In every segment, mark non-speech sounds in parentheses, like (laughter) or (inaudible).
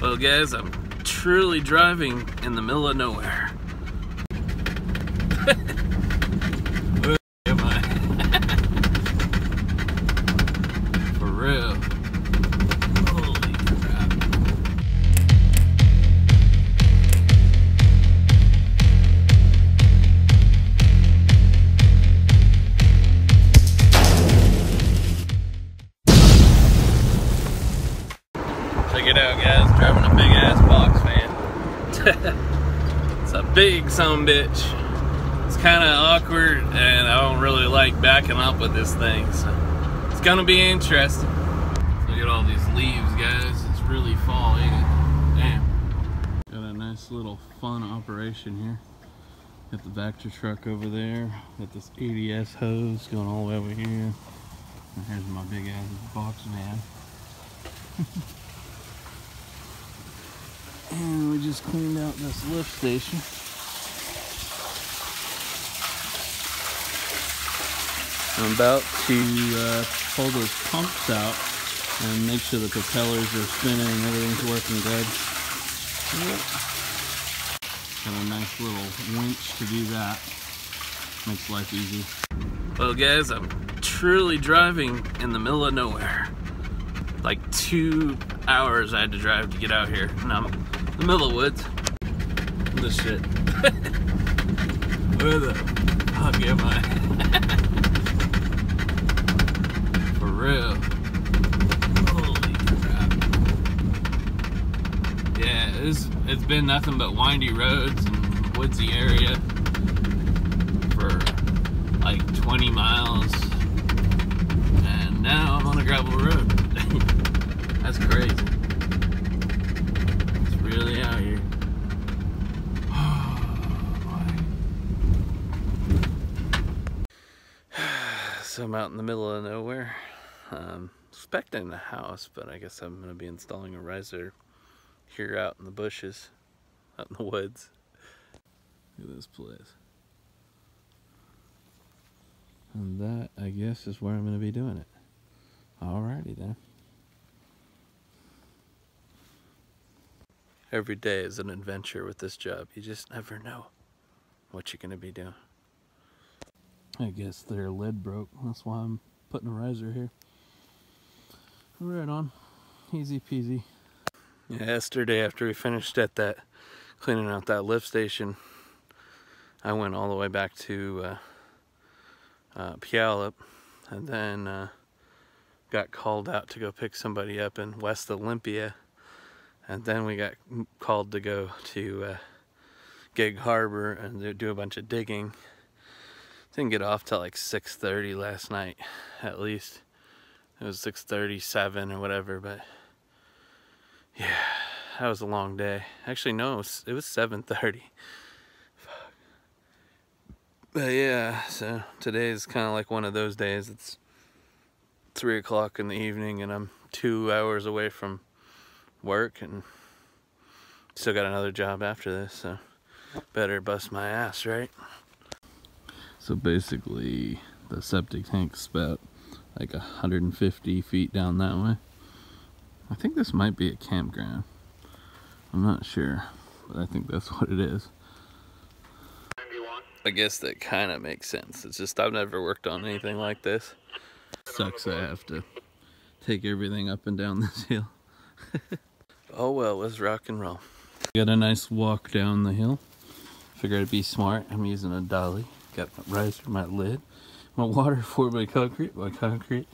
Well, guys, I'm truly driving in the middle of nowhere. (laughs) Check it out, guys. Driving a big ass box fan. it's a big son bitch. It's kind of awkward, and I don't really like backing up with this thing. So it's gonna be interesting. Look at all these leaves, guys. It's really fall, ain't it? Damn. Got a nice little fun operation here. Got the Vactor truck over there. Got this ADS hose going all the way over here. And here's my big ass box man. (laughs) And we just cleaned out this lift station. I'm about to uh, pull those pumps out and make sure the propellers are spinning and everything's working good. Yep. Got a nice little winch to do that. Makes life easy. Well guys, I'm truly driving in the middle of nowhere. Like two hours I had to drive to get out here. And I'm the middle of the woods. This shit. (laughs) Where the fuck am I? (laughs) For real. Holy crap. Yeah, it's, it's been nothing but windy roads and woodsy area for like 20 miles. And now I'm on a gravel road. (laughs) That's crazy. Really out here. (sighs) so I'm out in the middle of nowhere. Um, expecting a house, but I guess I'm going to be installing a riser here out in the bushes, out in the woods. Look at this place. And that, I guess, is where I'm going to be doing it. Alrighty then. Every day is an adventure with this job. You just never know what you're going to be doing. I guess their lid broke. That's why I'm putting a riser here. Right on. Easy peasy. Yeah, yesterday after we finished at that, cleaning out that lift station, I went all the way back to uh, uh, Puyallup and then uh, got called out to go pick somebody up in West Olympia. And then we got called to go to uh, Gig Harbor and do a bunch of digging. Didn't get off till like 6.30 last night, at least. It was 6.37 or whatever, but yeah, that was a long day. Actually, no, it was, it was 7.30. But yeah, so today is kind of like one of those days. It's 3 o'clock in the evening and I'm two hours away from work and still got another job after this, so better bust my ass, right? So basically, the septic tank's about like 150 feet down that way. I think this might be a campground. I'm not sure, but I think that's (laughs) what it is. I guess that kind of makes sense. It's just I've never worked on anything like this. Sucks I have to take everything up and down this (laughs) hill. Oh well, let's rock and roll. Got a nice walk down the hill. Figured I'd be smart. I'm using a dolly. Got my riser, for my lid, my water (laughs) for my concrete, my concrete,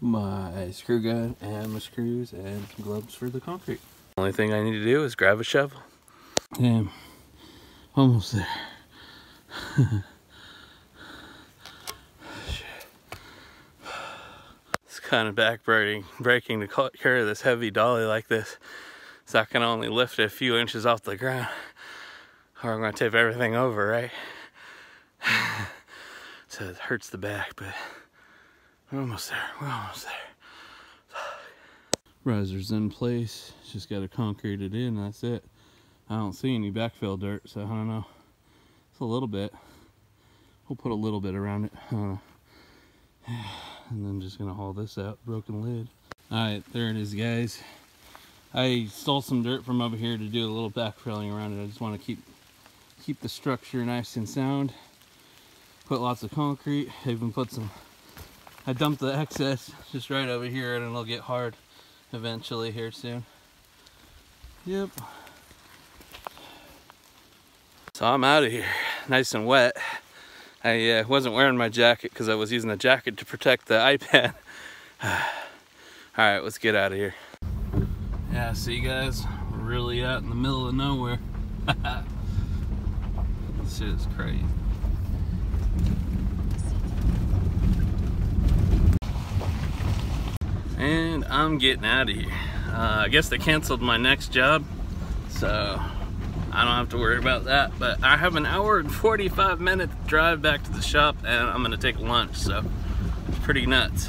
my screw gun, and my screws, and some gloves for the concrete. Only thing I need to do is grab a shovel. Damn, almost there. (sighs) it's kind of backbreaking, breaking to carry this heavy dolly like this. So I can only lift it a few inches off the ground (laughs) or I'm gonna tip everything over, right? (sighs) so it hurts the back, but we're almost there, we're almost there. Riser's in place, just gotta concrete it in, that's it. I don't see any backfill dirt, so I don't know. It's a little bit. We'll put a little bit around it. Uh, (sighs) and then just gonna haul this out, broken lid. All right, there it is, guys. I stole some dirt from over here to do a little backfilling around it. I just want to keep keep the structure nice and sound. Put lots of concrete. I even put some, I dumped the excess just right over here and it'll get hard eventually here soon. Yep. So I'm out of here, nice and wet. I uh, wasn't wearing my jacket because I was using the jacket to protect the (laughs) iPad. (sighs) All right, let's get out of here. Yeah, see guys, we're really out in the middle of nowhere. (laughs) this shit is crazy. And I'm getting out of here. Uh, I guess they canceled my next job, so I don't have to worry about that. But I have an hour and 45 minute drive back to the shop and I'm gonna take lunch, so it's pretty nuts.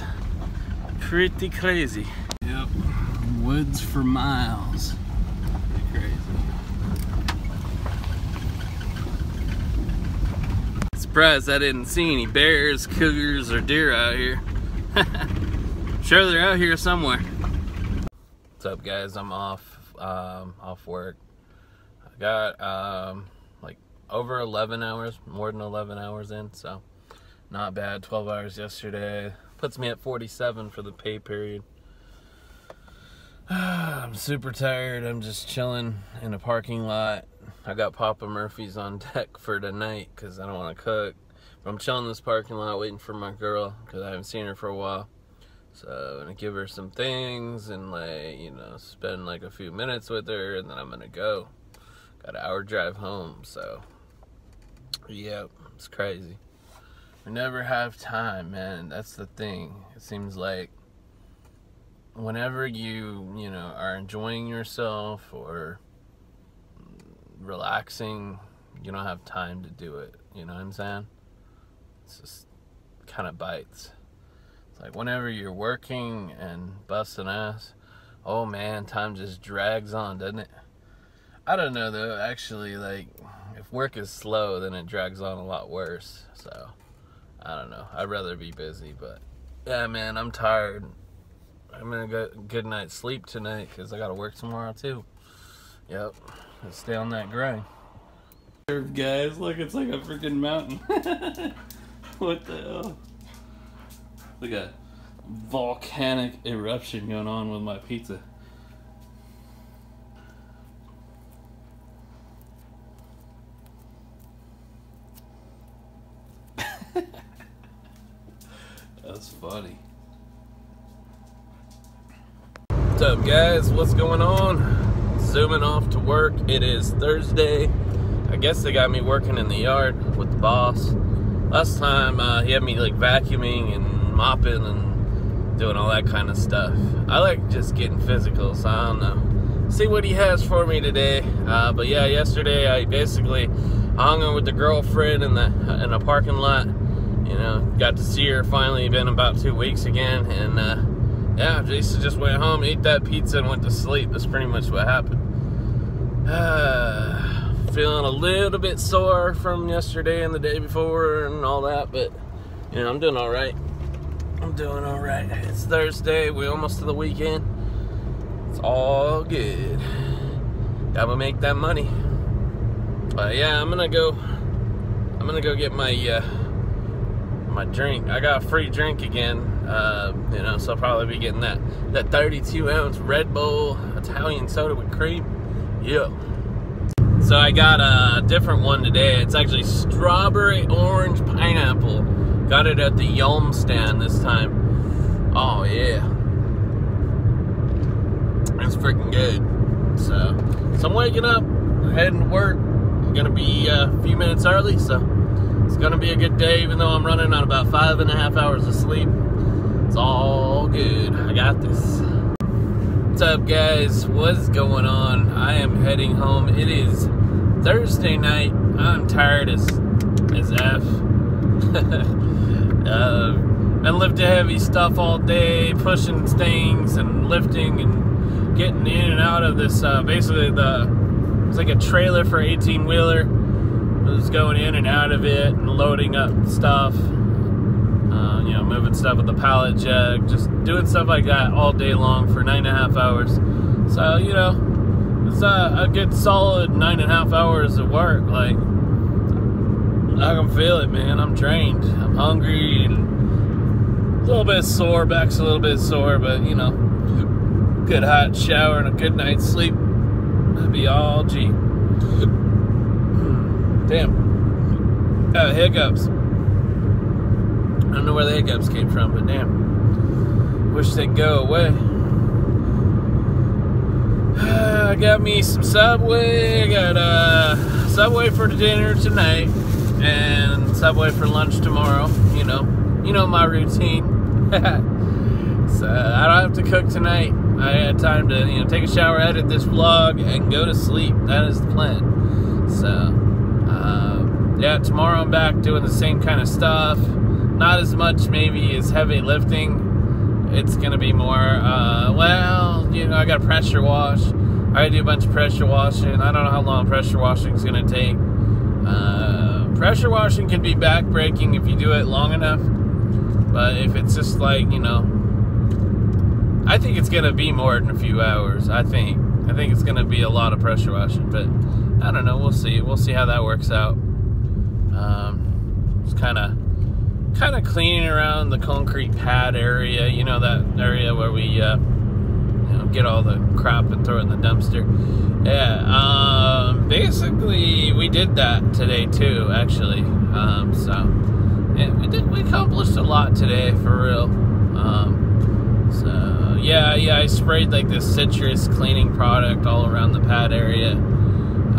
Pretty crazy. Yep, woods for miles. Crazy. Surprised I didn't see any bears, cougars, or deer out here. (laughs) sure they're out here somewhere. What's up guys, I'm off, um, off work. I got um, like over 11 hours, more than 11 hours in, so not bad. 12 hours yesterday. Puts me at 47 for the pay period. (sighs) I'm super tired. I'm just chilling in a parking lot. I got Papa Murphy's on deck for tonight because I don't want to cook. But I'm chilling in this parking lot waiting for my girl because I haven't seen her for a while. So I'm gonna give her some things and like, you know, spend like a few minutes with her and then I'm gonna go. Got an hour drive home, so yeah, it's crazy. We never have time, man. That's the thing. It seems like whenever you, you know, are enjoying yourself or relaxing, you don't have time to do it. You know what I'm saying? It's just kind of bites. It's like whenever you're working and busting ass, oh man, time just drags on, doesn't it? I don't know though, actually, like, if work is slow, then it drags on a lot worse. So, I don't know. I'd rather be busy, but yeah, man, I'm tired. I'm gonna get a good night's sleep tonight because I gotta work tomorrow too. Yep, Let's stay on that grind. Guys, look, it's like a freaking mountain. (laughs) what the hell? Look at volcanic eruption going on with my pizza. That's funny. What's up, guys? What's going on? Zooming off to work. It is Thursday. I guess they got me working in the yard with the boss. Last time uh, he had me like vacuuming and mopping and doing all that kind of stuff. I like just getting physical, so I don't know. See what he has for me today. Uh, but yeah, yesterday I basically hung out with the girlfriend in the in a parking lot you know, got to see her finally, been about two weeks again, and uh, yeah, Jason just went home, ate that pizza, and went to sleep. That's pretty much what happened. Uh, (sighs) feeling a little bit sore from yesterday and the day before and all that, but you know, I'm doing all right. I'm doing all right. It's Thursday. We're almost to the weekend. It's all good. Gotta make that money. But yeah, I'm gonna go. I'm gonna go get my. Uh, my drink. I got a free drink again, uh, you know, so I'll probably be getting that that 32 ounce Red Bull Italian soda with cream. Yeah. So I got a different one today. It's actually strawberry orange pineapple. Got it at the Yelm stand this time. Oh yeah. It's freaking good. So, so I'm waking up, heading to work. I'm gonna be uh, a few minutes early, so it's gonna be a good day, even though I'm running on about five and a half hours of sleep. It's all good. I got this. What's up, guys? What's going on? I am heading home. It is Thursday night. I'm tired as as f. uh, (laughs) been lifting heavy stuff all day, pushing things and lifting and getting in and out of this. Uh, basically, the it's like a trailer for 18 wheeler was going in and out of it and loading up stuff. Uh, you know, moving stuff with the pallet jack, just doing stuff like that all day long for nine and a half hours. So, you know, it's a, a good solid nine and a half hours of work. Like, I can feel it, man. I'm drained. I'm hungry and a little bit sore. Back's a little bit sore, but, you know, good hot shower and a good night's sleep. That'd be all G. Damn. Uh, hiccups. I don't know where the hiccups came from, but damn. Wish they'd go away. (sighs) I got me some Subway. I got uh, Subway for dinner tonight and Subway for lunch tomorrow. You know, you know my routine. (laughs) so I don't have to cook tonight. I had time to you know take a shower, edit this vlog, and go to sleep. That is the plan. So yeah, tomorrow I'm back doing the same kind of stuff. Not as much maybe as heavy lifting. It's gonna be more uh, well, you know, I got a pressure wash. I do a bunch of pressure washing. I don't know how long pressure washing is gonna take. Uh, pressure washing can be backbreaking if you do it long enough. But if it's just like, you know, I think it's gonna be more than a few hours. I think. I think it's gonna be a lot of pressure washing, but I don't know. We'll see. We'll see how that works out. Um, kind of, kind of cleaning around the concrete pad area. You know that area where we, uh, you know, get all the crap and throw it in the dumpster. Yeah. Um, basically, we did that today too. Actually. Um, so, yeah, we did. We accomplished a lot today for real. Um, so yeah, yeah, I sprayed like this citrus cleaning product all around the pad area,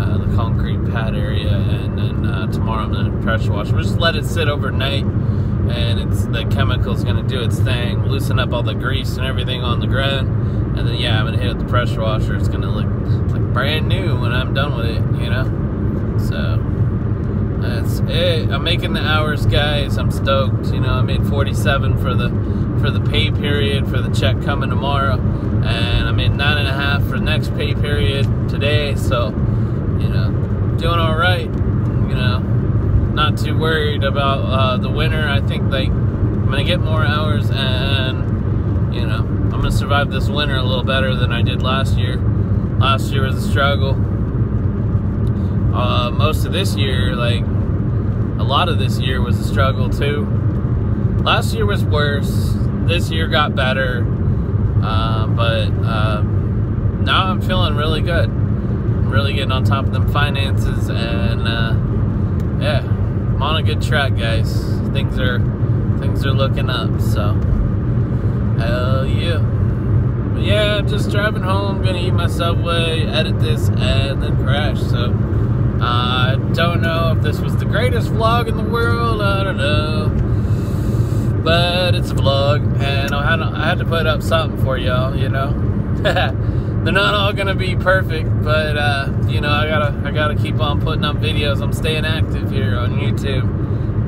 uh, the concrete pad area, and then uh, tomorrow I'm gonna pressure wash. We'll just let it sit overnight, and it's the chemical's gonna do its thing, loosen up all the grease and everything on the ground, and then yeah, I'm gonna hit it with the pressure washer. It's gonna look like brand new when I'm done with it, you know. So that's it. I'm making the hours, guys. I'm stoked. You know, I made 47 for the for the pay period for the check coming tomorrow, and I made nine and a half for the next pay period today. So, you know, doing all right. You know, not too worried about uh, the winter. I think like I'm gonna get more hours, and you know, I'm gonna survive this winter a little better than I did last year. Last year was a struggle. Uh, most of this year, like a lot of this year, was a struggle too. Last year was worse this year got better, uh, but uh, now I'm feeling really good. Really getting on top of them finances, and uh, yeah, I'm on a good track, guys. Things are things are looking up. So hell yeah. But yeah, I'm just driving home, gonna eat my subway, edit this, and then crash. So I don't know if this was the greatest vlog in the world. I don't know but it's a vlog, and I had to put up something for y'all, you know. (laughs) They're not all gonna be perfect, but uh, you know, I gotta I gotta keep on putting up videos. I'm staying active here on YouTube.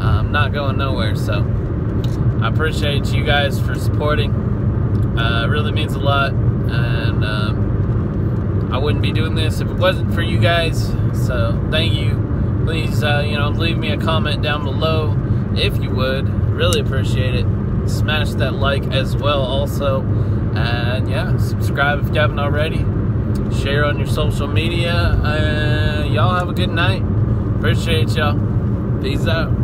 I'm not going nowhere, so I appreciate you guys for supporting. Uh, it really means a lot, and um, I wouldn't be doing this if it wasn't for you guys. So thank you. Please, uh, you know, leave me a comment down below if you would really appreciate it. Smash that like as well, also. And yeah, subscribe if you haven't already. Share on your social media. And y'all have a good night. Appreciate y'all. Peace out.